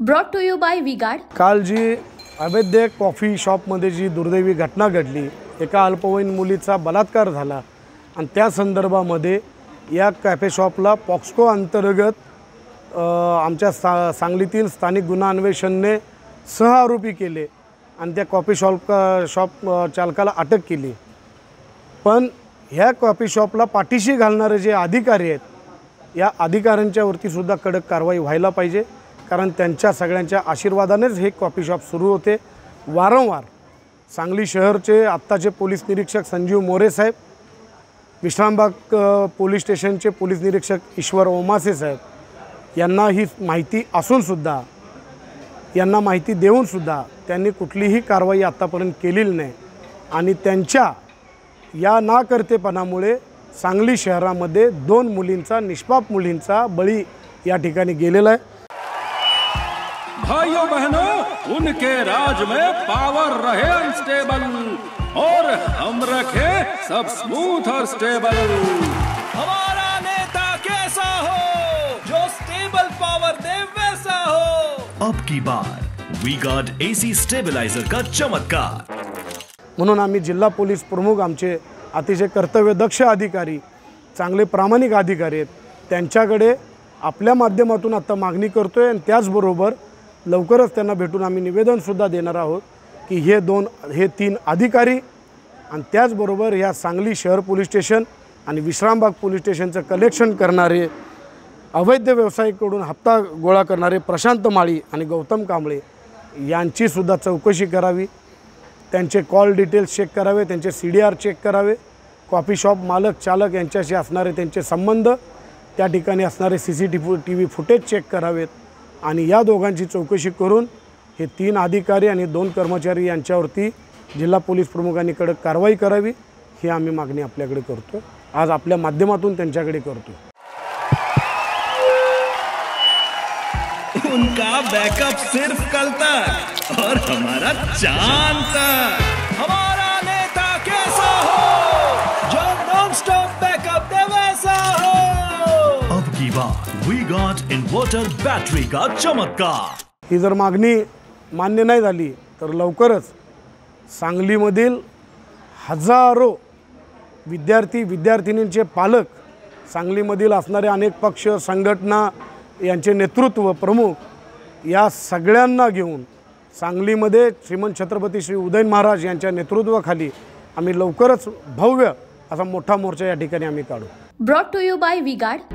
Brought to you by VGuard काल जी अवैध कॉफी शॉपमध्ये जी दुर्दैवी घटना घडली एका अल्पवयीन मुलीचा बलात्कार झाला आणि त्या संदर्भामध्ये या कॅफे शॉपला पॉक्सको अंतर्गत आमच्या सा सांगलीतील स्थानिक गुन्हा अन्वेषणने सह आरोपी केले आणि त्या कॉफी शॉप शॉप चालकाला अटक केली. पण ह्या कॉफी शॉपला पाठीशी घालणारे जे अधिकारी आहेत या अधिकाऱ्यांच्यावरतीसुद्धा कडक कारवाई व्हायला पाहिजे. कारण त्यांच्या सगळ्यांच्या आशीर्वादानेच हे कॉफी शॉप सुरू होते. वारंवार सांगली शहरचे आत्ताचे पोलीस निरीक्षक संजीव मोरे साहेब विश्रामबाग पोलीस स्टेशनचे पोलीस निरीक्षक ईश्वर ओमासे साहेब यांना ही माहिती असूनसुद्धा यांना माहिती देऊनसुद्धा त्यांनी कुठलीही कारवाई आत्तापर्यंत केलेली नाही. आणि त्यांच्या या नाकर्तेपणामुळे सांगली शहरामध्ये दोन मुलींचा निष्पाप मुलींचा बळी या ठिकाणी गेलेला आहे. भाइयों बहनों उनके राज में पावर रहे अनस्टेबल और हम रखे सब स्मूथ और स्टेबल हमारा नेता कैसा हो? जो स्टेबल पावर दे वैसा हो। अब की बार वी गार्ड एसी स्टेबलाइजर का चमत्कार। म्हणून आम्ही जिल्हा पोलीस प्रमुख आमचे अतिशय कर्तव्यदक्ष अधिकारी चांगले प्रामाणिक अधिकारी आहेत. त्यांच्याकडे आपल्या माध्यमातून आता मागणी करतो आहे आणि त्याचबरोबर लवकरच त्यांना भेटून आम्ही निवेदनसुद्धा देणार आहोत की हे दोन हे तीन अधिकारी आणि त्याचबरोबर या सांगली शहर पोलीस स्टेशन आणि विश्रामबाग पोलीस स्टेशनचं कलेक्शन करणारे अवैध व्यावसायिकडून हप्ता गोळा करणारे प्रशांत माळी आणि गौतम कांबळे यांचीसुद्धा चौकशी करावी. त्यांचे कॉल डिटेल्स चेक करावे त्यांचे सी डी आर चेक करावे. कॉफी शॉप मालक चालक यांच्याशी असणारे त्यांचे संबंध त्या ठिकाणी असणारे C C T T V footage check करावेत. आणि या दोघांची चौकशी करून हे तीन अधिकारी आणि दोन कर्मचारी यांच्यावरती जिल्हा पोलीस प्रमुखांनी कडक कारवाई करावी ही आम्ही मागणी आपल्याकडे करतो. आज आपल्या माध्यमातून त्यांच्याकडे करतो. उनका बैकअप सिर्फ कल तक और हमारा चांद तक। वी गार्ड इन्वर्टर बैटरी का चमत्कार. ही जर मागणी मान्य नाही झाली तर लवकरच सांगलीमधील हजारो विद्यार्थी विद्यार्थिनींचे पालक सांगलीमधील असणारे अनेक पक्ष संघटना यांचे नेतृत्व प्रमुख या सगळ्यांना घेऊन सांगलीमध्ये श्रीमंत छत्रपती श्री उदयन महाराज यांच्या नेतृत्वाखाली आम्ही लवकरच भव्य असा मोठा मोर्चा या ठिकाणी आम्ही काढू. Brought to you by VGuard